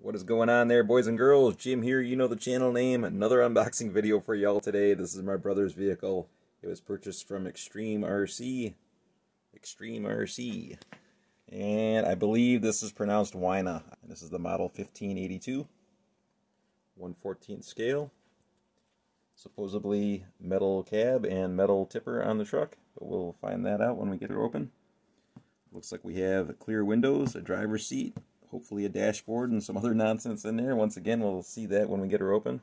What is going on there, boys and girls? Jim here, you know the channel name. Another unboxing video for y'all today. This is my brother's vehicle. It was purchased from Xtreem RC. Xtreem RC. And I believe this is pronounced Wyna. This is the model 1582. 114th scale. Supposedly metal cab and metal tipper on the truck. But we'll find that out when we get her open. Looks like we have clear windows, a driver's seat, hopefully a dashboard and some other nonsense in there. Once again, we'll see that when we get her open.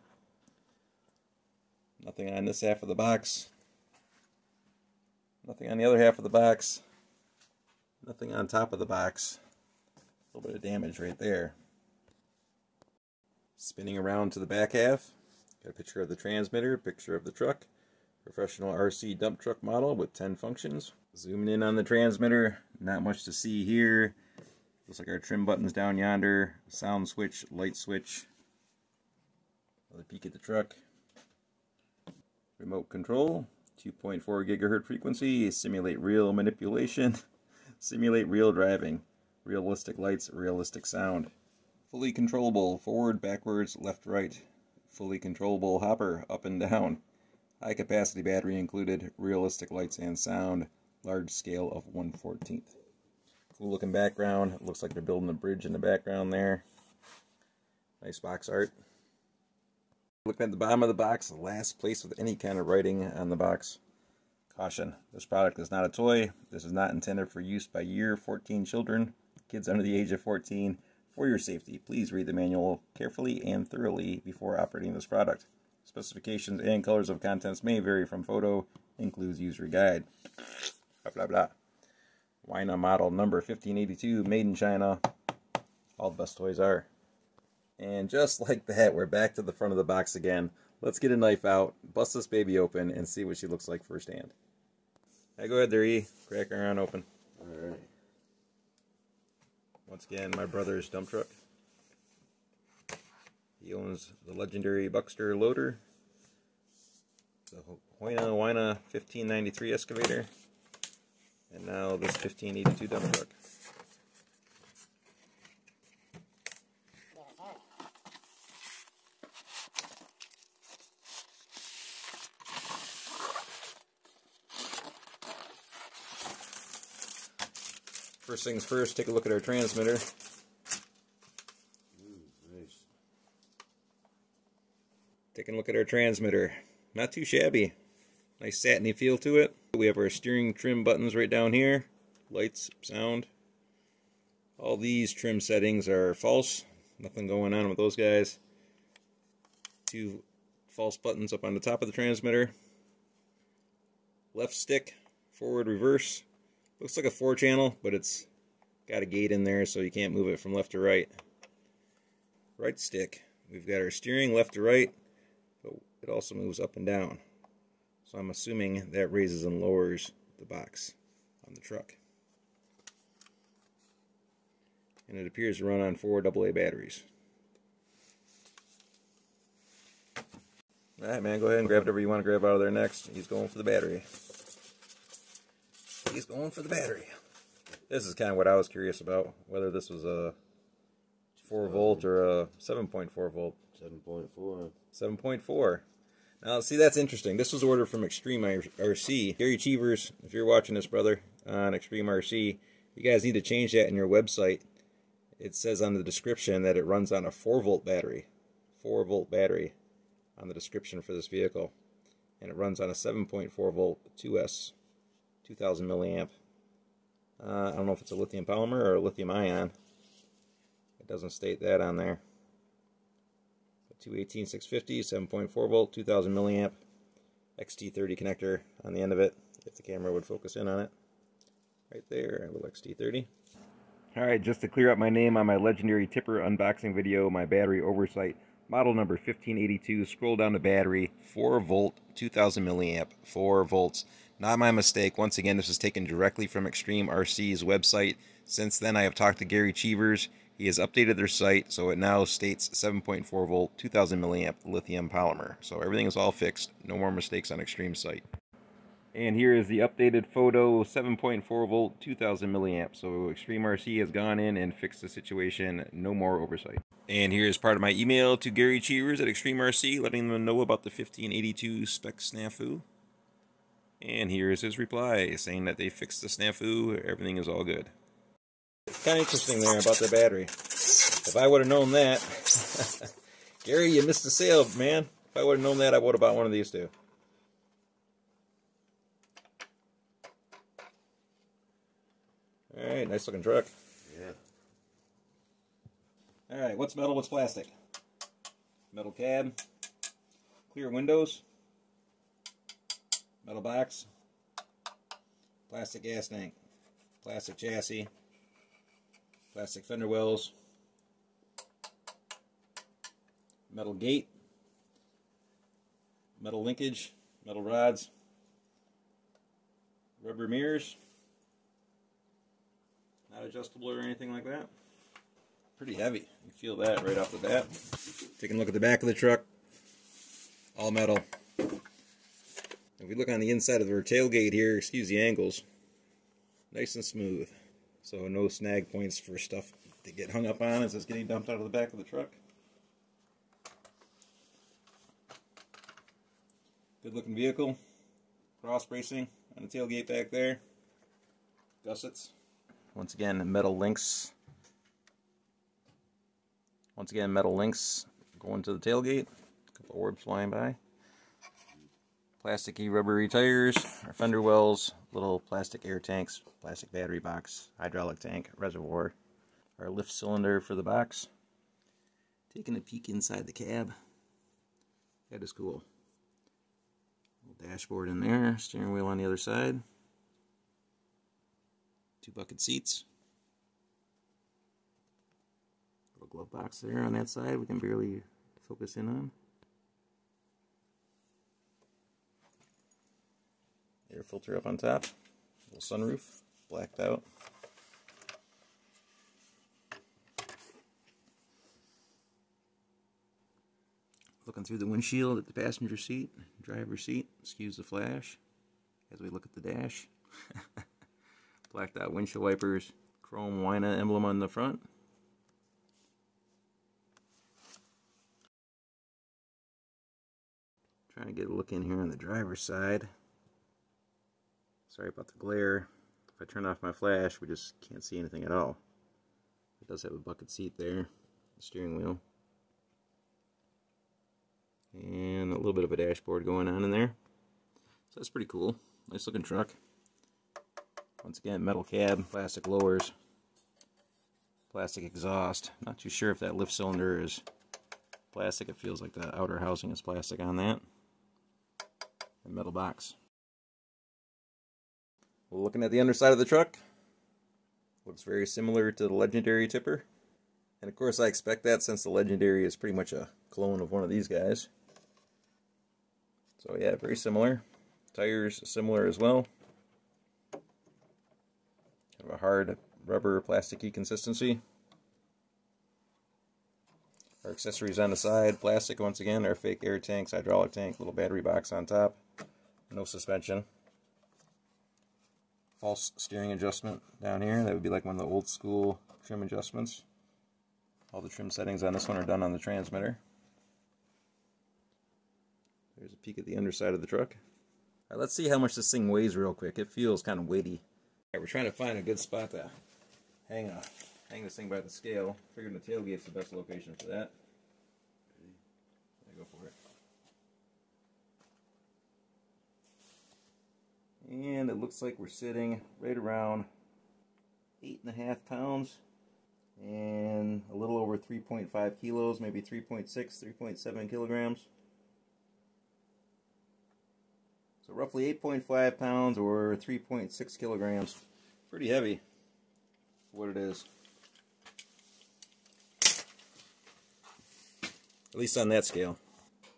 Nothing on this half of the box. Nothing on the other half of the box. Nothing on top of the box. A little bit of damage right there. Spinning around to the back half. Got a picture of the transmitter, picture of the truck. Professional RC dump truck model with 10 functions. Zooming in on the transmitter, not much to see here. Looks like our trim buttons down yonder, sound switch, light switch. Another peek at the truck. Remote control, 2.4 gigahertz frequency, simulate real manipulation, simulate real driving, realistic lights, realistic sound. Fully controllable, forward, backwards, left, right. Fully controllable hopper, up and down. High capacity battery included, realistic lights and sound, large scale of 1 14th. Cool looking background. It Looks like they're building a bridge in the background there. Nice box art. Looking at the bottom of the box, the last place with any kind of writing on the box. Caution, this product is not a toy. This is not intended for use by year 14 children, kids under the age of 14. For your safety, please read the manual carefully and thoroughly before operating this product. Specifications and colors of contents may vary from photo, includes user guide. Blah, blah, blah. Huina model number 1582, made in China. All the best toys are. And just like that, we're back to the front of the box again. Let's get a knife out, bust this baby open, and see what she looks like firsthand. Hey, go ahead there, E. Crack her on open. Alright. Once again, my brother's dump truck. He owns the legendary Buckster loader, the Hoyna Wyna 1593 excavator, and now this 1582 dump truck. First things first, take a look at our transmitter. Taking a look at our transmitter. Not too shabby. Nice satiny feel to it. We have our steering trim buttons right down here. Lights, sound. All these trim settings are false. Nothing going on with those guys. Two false buttons up on the top of the transmitter. Left stick, forward, reverse. Looks like a four channel, but it's got a gate in there so you can't move it from left to right. Right stick, we've got our steering left to right, but it also moves up and down. So I'm assuming that raises and lowers the box on the truck. And it appears to run on four AA batteries. Alright man, go ahead and grab whatever you want to grab out of there next. He's going for the battery. He's going for the battery. This is kind of what I was curious about, whether this was a 4 volt or a 7.4 volt. 7.4. 7.4. Now, see, that's interesting. This was ordered from Xtreem RC. Gary Cheevers, if you're watching this, brother, on Xtreem RC, you guys need to change that in your website. It says on the description that it runs on a 4 volt battery. 4 volt battery on the description for this vehicle. And it runs on a 7.4 volt 2S 2000 milliamp. Uh, I don't know if it's a lithium polymer or a lithium ion. It doesn't state that on there. 218 650, 7.4 volt, 2000 milliamp, XT30 connector on the end of it, if the camera would focus in on it. Right there, a little XT30. Alright, just to clear up my name on my legendary tipper unboxing video, my battery oversight, model number 1582, scroll down to battery, 4 volt, 2000 milliamp, 4 volts. Not my mistake. Once again, this is taken directly from Xtreem RC's website. Since then, I have talked to Gary Cheevers. He has updated their site, so it now states 7.4 volt, 2000 milliamp lithium polymer. So everything is all fixed. No more mistakes on Xtreem site. And here is the updated photo 7.4 volt 2000 milliamp. So Xtreem RC has gone in and fixed the situation. No more oversight. And here is part of my email to Gary Cheevers at Xtreem RC letting them know about the 1582 spec snafu. And here is his reply saying that they fixed the snafu, everything is all good. Kind of interesting there about the battery. If I would have known that, Gary, you missed the sale, man. If I would have known that, I would have bought one of these two. Alright, nice looking truck. Yeah. Alright, what's metal, what's plastic? Metal cab, clear windows, metal box, plastic gas tank, plastic chassis, plastic fender wells, metal gate, metal linkage, metal rods, rubber mirrors, not adjustable or anything like that. Pretty heavy. You feel that right off the bat. Taking a look at the back of the truck. All metal. If we look on the inside of our tailgate here, excuse the angles, nice and smooth. So no snag points for stuff to get hung up on as it's getting dumped out of the back of the truck. Good looking vehicle. Cross bracing on the tailgate back there. Gussets. Once again, metal links. Once again, metal links going to the tailgate. A couple orbs flying by. Plasticky rubbery tires, our fender wells, little plastic air tanks, plastic battery box, hydraulic tank, reservoir, our lift cylinder for the box. Taking a peek inside the cab. That is cool. Little dashboard in there, steering wheel on the other side. Two bucket seats. Little glove box there on that side we can barely focus in on. Air filter up on top. Little sunroof, blacked out. Looking through the windshield at the passenger seat, driver's seat, excuse the flash as we look at the dash. Blacked out windshield wipers, chrome Huina emblem on the front. Trying to get a look in here on the driver's side. Sorry about the glare. If I turn off my flash, we just can't see anything at all. It does have a bucket seat there, the steering wheel. And a little bit of a dashboard going on in there. So that's pretty cool. Nice looking truck. Once again, metal cab, plastic lowers, plastic exhaust. Not too sure if that lift cylinder is plastic. It feels like the outer housing is plastic on that. And metal box. Looking at the underside of the truck, looks very similar to the Legendary Tipper. And of course I expect that since the Legendary is pretty much a clone of one of these guys. So yeah, very similar. Tires similar as well. Kind of a hard rubber plasticky consistency. Our accessories on the side, plastic once again, our fake air tanks, hydraulic tank, little battery box on top. No suspension. False steering adjustment down here. That would be like one of the old school trim adjustments. All the trim settings on this one are done on the transmitter. There's a peek at the underside of the truck. All right, let's see how much this thing weighs real quick. It feels kind of weighty. We're trying to find a good spot to hang a, hang this thing by the scale. Figuring the tailgate's the best location for that. go for it. And it looks like we're sitting right around eight and a half pounds and a little over 3.5 kilos, maybe 3.6, 3.7 kilograms. So roughly 8.5 pounds or 3.6 kilograms. Pretty heavy what it is. At least on that scale.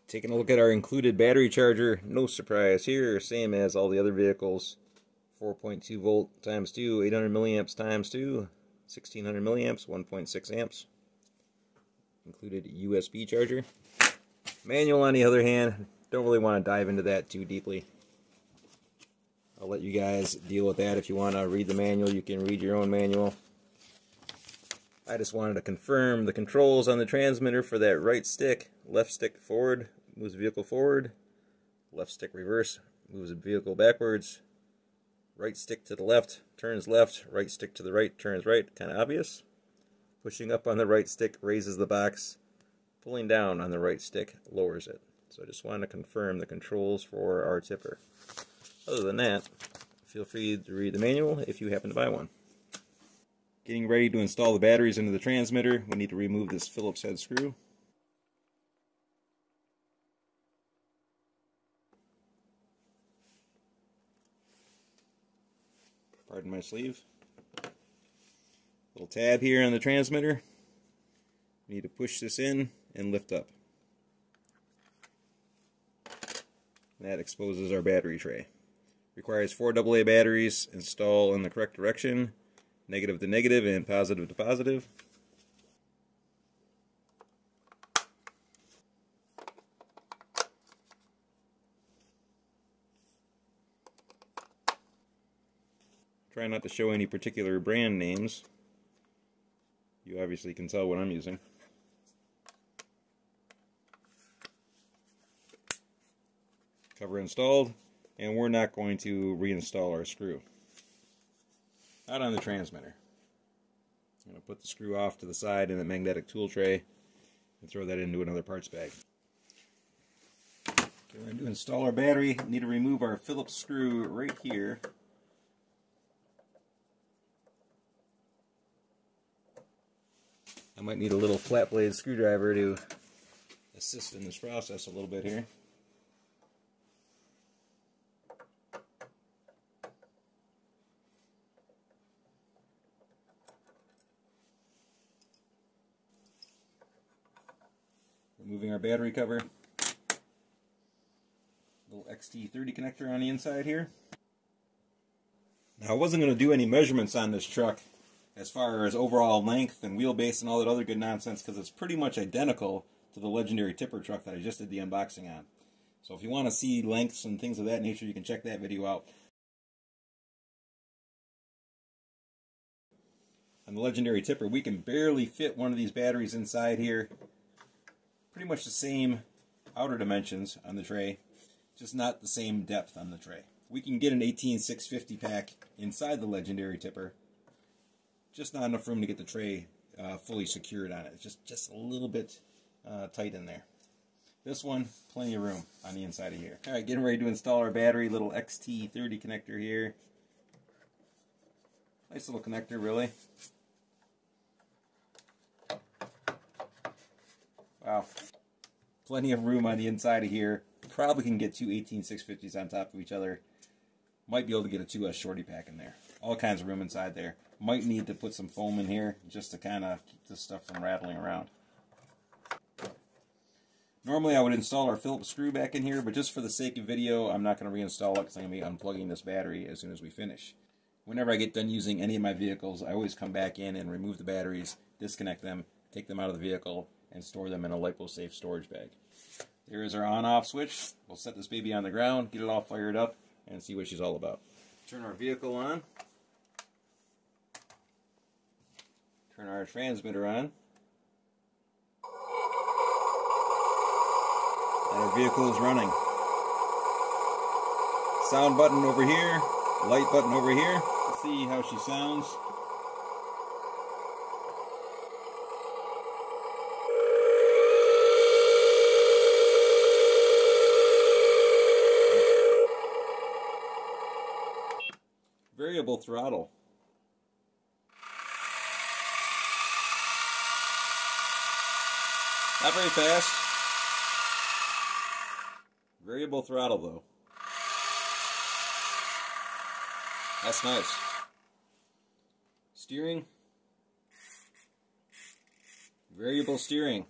Taking a look at our included battery charger, no surprise here, same as all the other vehicles. 4.2 volt times 2, 800 milliamps times 2, 1600 milliamps, 1.6 amps. Included USB charger. Manual on the other hand, don't really want to dive into that too deeply. I'll let you guys deal with that. If you want to read the manual, you can read your own manual. I just wanted to confirm the controls on the transmitter for that right stick. Left stick forward moves the vehicle forward. Left stick reverse moves the vehicle backwards. Right stick to the left turns left. Right stick to the right turns right. Kind of obvious. Pushing up on the right stick raises the box. Pulling down on the right stick lowers it. So I just wanted to confirm the controls for our tipper. Other than that, feel free to read the manual if you happen to buy one. Getting ready to install the batteries into the transmitter, we need to remove this Phillips head screw. Pardon my sleeve. Little tab here on the transmitter. Need to push this in and lift up. That exposes our battery tray. Requires four AA batteries, install in the correct direction, negative to negative and positive to positive. Try not to show any particular brand names. You obviously can tell what I'm using. Cover installed, and we're not going to reinstall our screw. Not on the transmitter. I'm going to put the screw off to the side in the magnetic tool tray and throw that into another parts bag. Okay, we're going to install our battery. Need to remove our Phillips screw right here. I might need a little flat blade screwdriver to assist in this process a little bit here. Removing our battery cover. Little XT30 connector on the inside here. Now I wasn't going to do any measurements on this truck as far as overall length and wheelbase and all that other good nonsense because it's pretty much identical to the legendary tipper truck that I just did the unboxing on. So if you want to see lengths and things of that nature, you can check that video out. On the legendary tipper, we can barely fit one of these batteries inside here. Pretty much the same outer dimensions on the tray, just not the same depth on the tray. We can get an 18650 pack inside the legendary tipper, just not enough room to get the tray uh, fully secured on it. It's just, just a little bit uh, tight in there. This one, plenty of room on the inside of here. Alright, getting ready to install our battery, little XT30 connector here. Nice little connector, really. Wow. Plenty of room on the inside of here. Probably can get two 18650s on top of each other. Might be able to get a 2S shorty pack in there. All kinds of room inside there. Might need to put some foam in here just to kind of keep this stuff from rattling around. Normally I would install our Phillips screw back in here, but just for the sake of video, I'm not going to reinstall it because I'm going to be unplugging this battery as soon as we finish. Whenever I get done using any of my vehicles, I always come back in and remove the batteries, disconnect them, take them out of the vehicle, and store them in a LipoSafe storage bag. There is our on-off switch. We'll set this baby on the ground, get it all fired up, and see what she's all about. Turn our vehicle on. Turn our transmitter on. And our vehicle is running. Sound button over here, light button over here. Let's see how she sounds. Variable throttle. Not very fast. Variable throttle though. That's nice. Steering. Variable steering.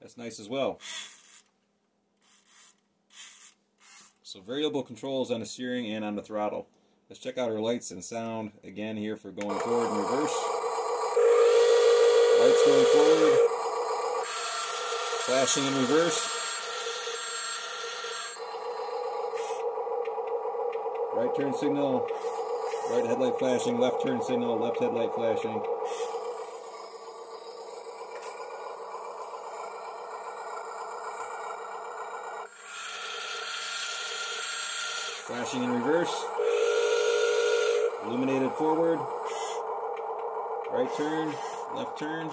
That's nice as well. So variable controls on the steering and on the throttle. Let's check out our lights and sound again here for going forward and reverse. Lights going forward. Flashing in reverse. Right turn signal, right headlight flashing, left turn signal, left headlight flashing. Flashing in reverse. Illuminated forward. Right turn, left turn.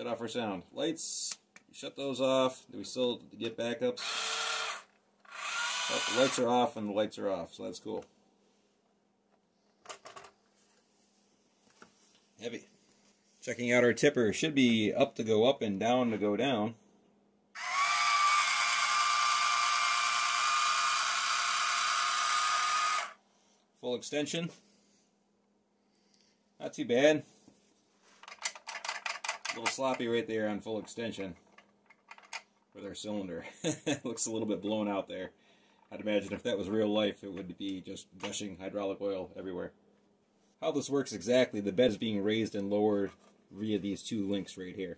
Shut off our sound. Lights, shut those off. Do we still get backups? Oh, the lights are off and the lights are off, so that's cool. Heavy. Checking out our tipper. Should be up to go up and down to go down. Full extension. Not too bad. Little sloppy right there on full extension with our cylinder. Looks a little bit blown out there. I'd imagine if that was real life, it would be just gushing hydraulic oil everywhere. How this works exactly, the bed is being raised and lowered via these two links right here.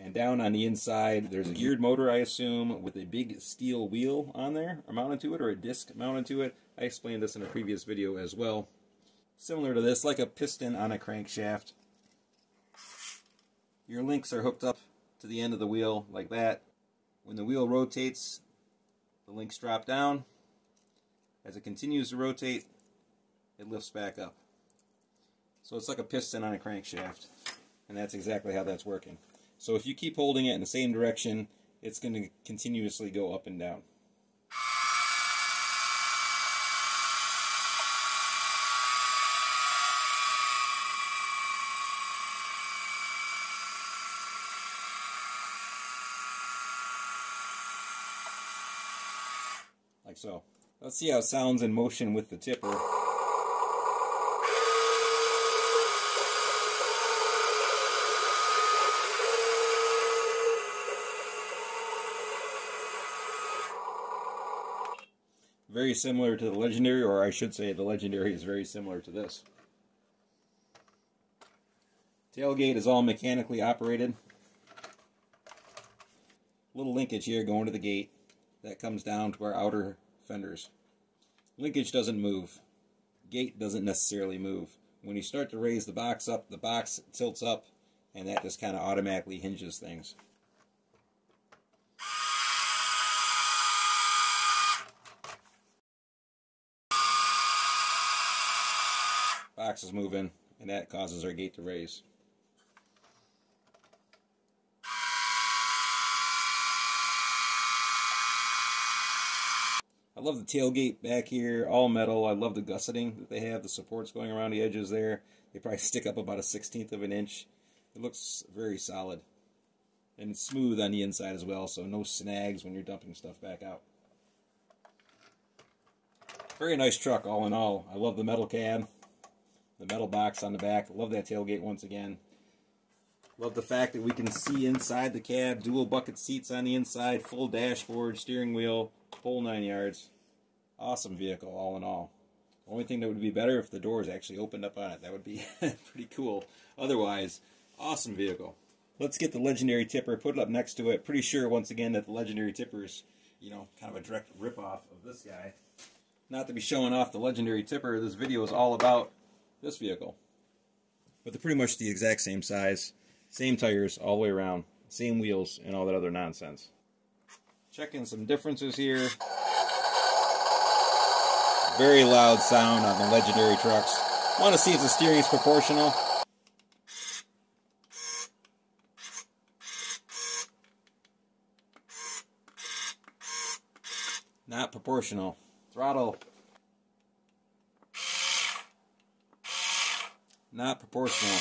And down on the inside, there's a geared motor, I assume, with a big steel wheel on there, or mounted to it, or a disc mounted to it. I explained this in a previous video as well. Similar to this, like a piston on a crankshaft. Your links are hooked up to the end of the wheel like that. When the wheel rotates, the links drop down. As it continues to rotate, it lifts back up. So it's like a piston on a crankshaft. And that's exactly how that's working. So if you keep holding it in the same direction, it's going to continuously go up and down. Like so. Let's see how it sounds in motion with the tipper. very similar to the Legendary, or I should say the Legendary is very similar to this. Tailgate is all mechanically operated. Little linkage here going to the gate that comes down to our outer fenders. Linkage doesn't move. Gate doesn't necessarily move. When you start to raise the box up, the box tilts up, and that just kind of automatically hinges things. box is moving, and that causes our gate to raise. Love the tailgate back here, all metal. I love the gusseting that they have, the supports going around the edges there. They probably stick up about a sixteenth of an inch. It looks very solid. And smooth on the inside as well, so no snags when you're dumping stuff back out. Very nice truck all in all. I love the metal cab the metal box on the back. Love that tailgate once again. Love the fact that we can see inside the cab, dual bucket seats on the inside, full dashboard, steering wheel, whole nine yards. Awesome vehicle, all in all. Only thing that would be better if the doors actually opened up on it. That would be pretty cool. Otherwise, awesome vehicle. Let's get the Legendary Tipper, put it up next to it. Pretty sure, once again, that the Legendary Tipper is, you know, kind of a direct ripoff of this guy. Not to be showing off the Legendary Tipper, this video is all about this vehicle. But they're pretty much the exact same size, same tires all the way around, same wheels, and all that other nonsense. Checking some differences here. Very loud sound on the legendary trucks. Want to see if the steering is proportional. Not proportional. Throttle not proportional.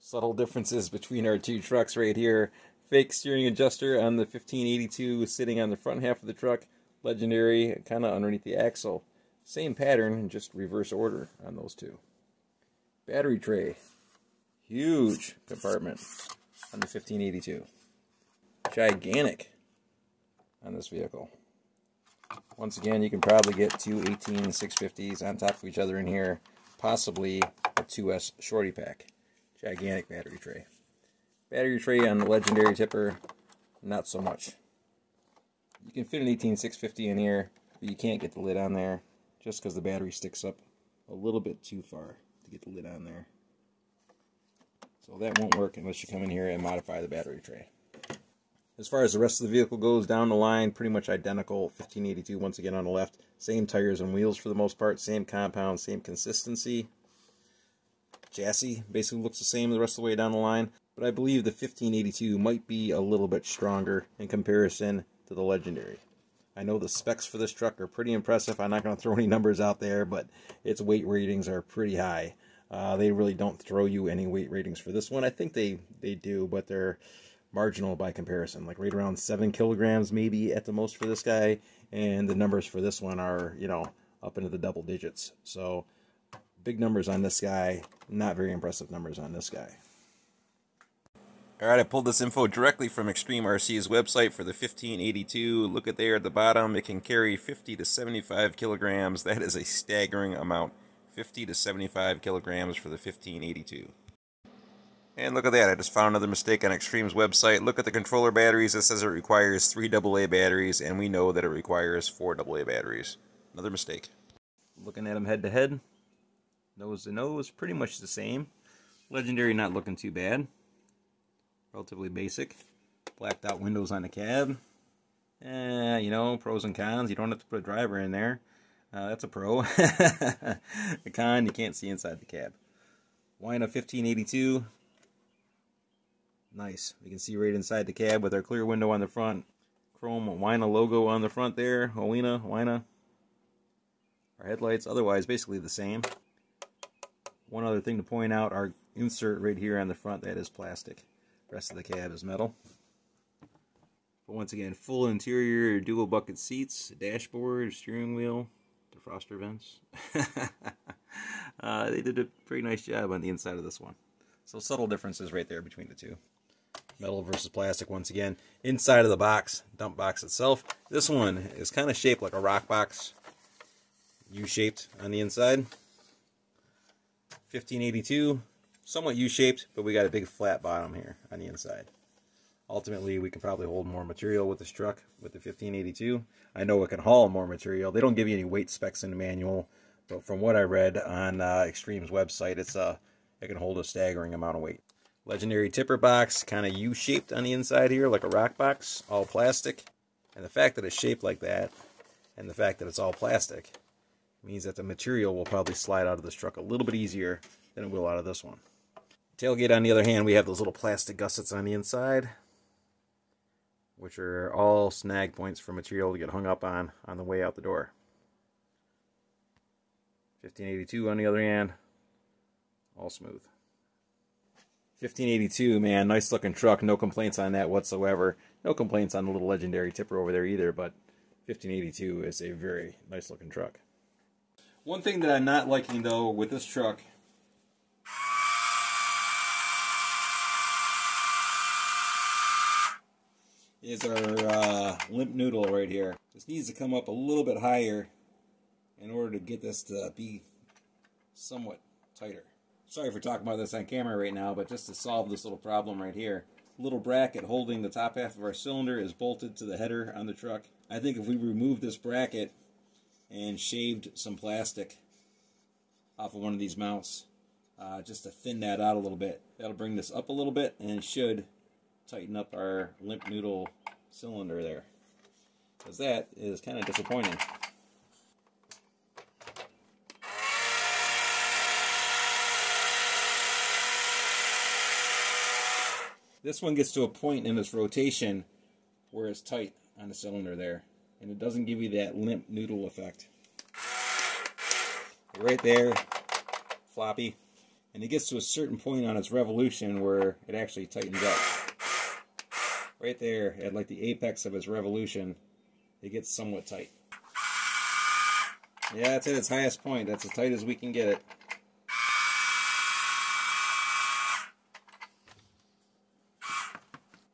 Subtle differences between our two trucks right here. Fake steering adjuster on the 1582 sitting on the front half of the truck. Legendary kind of underneath the axle. Same pattern, just reverse order on those two. Battery tray. Huge compartment on the 1582. Gigantic on this vehicle. Once again, you can probably get two 18 650s on top of each other in here, possibly a 2S shorty pack. Gigantic battery tray. Battery tray on the Legendary Tipper, not so much. You can fit an 18650 in here, but you can't get the lid on there just because the battery sticks up a little bit too far to get the lid on there. So that won't work unless you come in here and modify the battery tray. As far as the rest of the vehicle goes, down the line, pretty much identical. 1582 once again on the left. Same tires and wheels for the most part. Same compound, same consistency. Chassis basically looks the same the rest of the way down the line. But I believe the 1582 might be a little bit stronger in comparison to the Legendary. I know the specs for this truck are pretty impressive. I'm not going to throw any numbers out there, but its weight ratings are pretty high. Uh, they really don't throw you any weight ratings for this one. I think they, they do, but they're marginal by comparison, like right around 7 kilograms maybe at the most for this guy, and the numbers for this one are, you know, up into the double digits. So big numbers on this guy, not very impressive numbers on this guy. Alright, I pulled this info directly from Xtreem RC's website for the 1582. Look at there at the bottom, it can carry 50 to 75 kilograms. That is a staggering amount. 50 to 75 kilograms for the 1582. And look at that, I just found another mistake on Xtreem's website. Look at the controller batteries, it says it requires 3 AA batteries, and we know that it requires 4 AA batteries. Another mistake. Looking at them head to head, nose to nose, pretty much the same. Legendary not looking too bad relatively basic. Blacked out windows on the cab. Eh, you know, pros and cons. You don't have to put a driver in there. Uh, that's a pro. a con, you can't see inside the cab. Huina 1582. Nice. We can see right inside the cab with our clear window on the front. Chrome Huina logo on the front there. Wina, Wina. Our headlights, otherwise basically the same. One other thing to point out, our insert right here on the front, that is plastic. Rest of the cab is metal. But once again, full interior, dual bucket seats, dashboard, steering wheel, defroster vents. uh, they did a pretty nice job on the inside of this one. So subtle differences right there between the two. Metal versus plastic once again. Inside of the box, dump box itself. This one is kind of shaped like a rock box. U-shaped on the inside. 1582 somewhat U-shaped, but we got a big flat bottom here on the inside. Ultimately, we can probably hold more material with this truck with the 1582. I know it can haul more material. They don't give you any weight specs in the manual, but from what I read on uh, Xtreem's website, it's uh, it can hold a staggering amount of weight. Legendary tipper box, kind of U-shaped on the inside here, like a rock box, all plastic. And the fact that it's shaped like that, and the fact that it's all plastic, means that the material will probably slide out of this truck a little bit easier than it will out of this one. Tailgate, on the other hand, we have those little plastic gussets on the inside, which are all snag points for material to get hung up on on the way out the door. 1582 on the other hand, all smooth. 1582, man, nice looking truck. No complaints on that whatsoever. No complaints on the little legendary tipper over there either, but 1582 is a very nice looking truck. One thing that I'm not liking though with this truck is our uh, limp noodle right here. This needs to come up a little bit higher in order to get this to be somewhat tighter. Sorry for talking about this on camera right now, but just to solve this little problem right here. Little bracket holding the top half of our cylinder is bolted to the header on the truck. I think if we remove this bracket and shaved some plastic off of one of these mounts, uh, just to thin that out a little bit, that'll bring this up a little bit and should tighten up our limp noodle cylinder there. Because that is kind of disappointing. This one gets to a point in its rotation where it's tight on the cylinder there. And it doesn't give you that limp noodle effect. Right there, floppy. And it gets to a certain point on its revolution where it actually tightens up right there at like the apex of its revolution, it gets somewhat tight. Yeah, that's at its highest point. That's as tight as we can get it.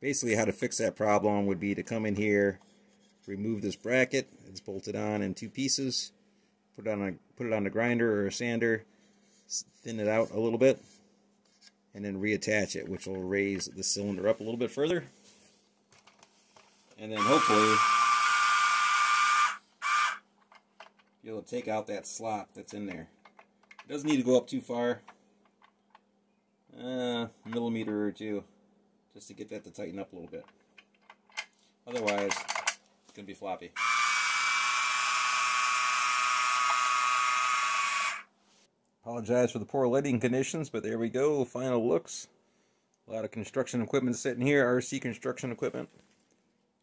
Basically, how to fix that problem would be to come in here, remove this bracket. It's bolted on in two pieces. Put it on a put it on a grinder or a sander, thin it out a little bit, and then reattach it, which will raise the cylinder up a little bit further. And then hopefully be able to take out that slop that's in there. It doesn't need to go up too far. Uh, a millimeter or two. Just to get that to tighten up a little bit. Otherwise, it's going to be floppy. Apologize for the poor lighting conditions, but there we go. Final looks. A lot of construction equipment sitting here, RC construction equipment.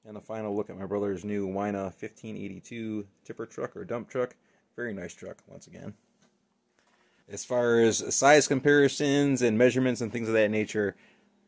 And a final look at my brother's new Huina 1582 tipper truck or dump truck. Very nice truck, once again. As far as size comparisons and measurements and things of that nature,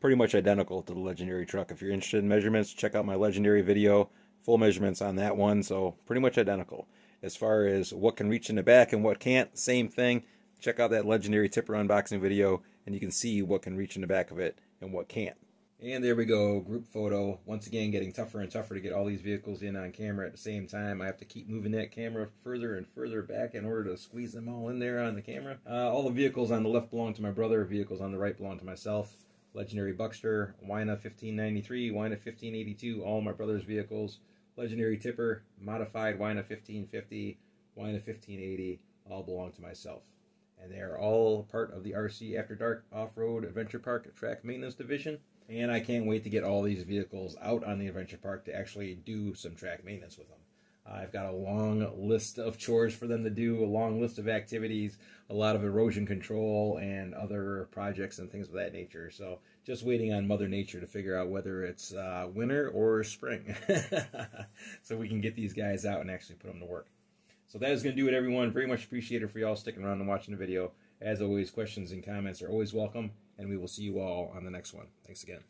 pretty much identical to the Legendary truck. If you're interested in measurements, check out my Legendary video. Full measurements on that one, so pretty much identical. As far as what can reach in the back and what can't, same thing. Check out that Legendary tipper unboxing video, and you can see what can reach in the back of it and what can't. And there we go, group photo. Once again, getting tougher and tougher to get all these vehicles in on camera at the same time. I have to keep moving that camera further and further back in order to squeeze them all in there on the camera. Uh, all the vehicles on the left belong to my brother. Vehicles on the right belong to myself. Legendary Buckster, Huina 1593, Huina 1582, all my brother's vehicles. Legendary Tipper, Modified Huina 1550, Huina 1580, all belong to myself and they are all part of the RC After Dark Off-Road Adventure Park Track Maintenance Division. And I can't wait to get all these vehicles out on the Adventure Park to actually do some track maintenance with them. I've got a long list of chores for them to do, a long list of activities, a lot of erosion control, and other projects and things of that nature. So just waiting on Mother Nature to figure out whether it's uh, winter or spring. so we can get these guys out and actually put them to work. So that is going to do it, everyone. Very much appreciated for y'all sticking around and watching the video. As always, questions and comments are always welcome, and we will see you all on the next one. Thanks again.